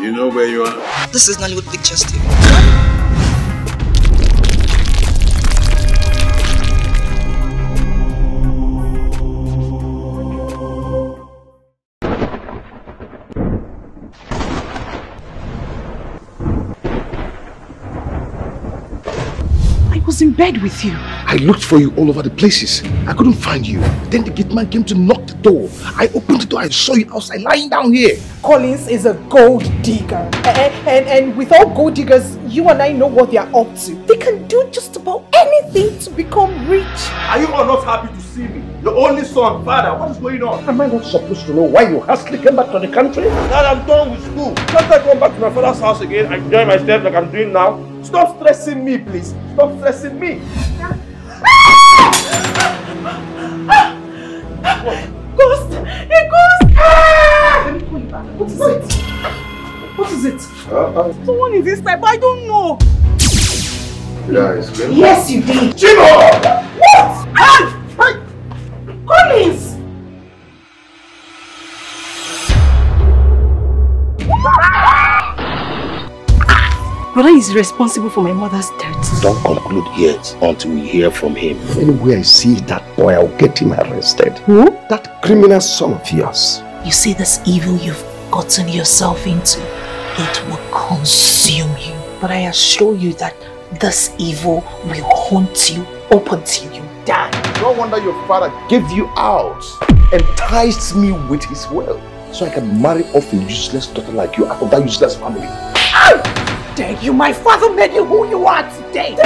You know where you are? This is Nollywood Pictures TV. I was in bed with you. I looked for you all over the places. I couldn't find you. Then the gate man came to knock the door. I opened the door. I saw you outside lying down here. Collins is a gold digger. And, and, and without gold diggers, you and I know what they are up to. They can do just about anything to become rich. Are you all not happy to see me? Your only son, father, what is going on? Am I not supposed to know why you hastily came back to the country? Now I'm done with school. Can't I come back to my father's house again and enjoy myself like I'm doing now? Stop stressing me, please. Stop stressing me. Ghost! What is it? Someone is inside, but I don't know. Yeah, it's good. Yes, you did. Chino! What? Ah! Collins! Brother is responsible for my mother's death. Don't conclude yet until we hear from him. Anywhere I see that boy, I'll get him arrested. Who? That criminal son of yours. You see this evil you've gotten yourself into, it will consume you. But I assure you that this evil will haunt you up until you die. No wonder your father gave you out, enticed me with his wealth, so I can marry off a useless daughter like you out of that useless family. Dare you, my father made you who you are today.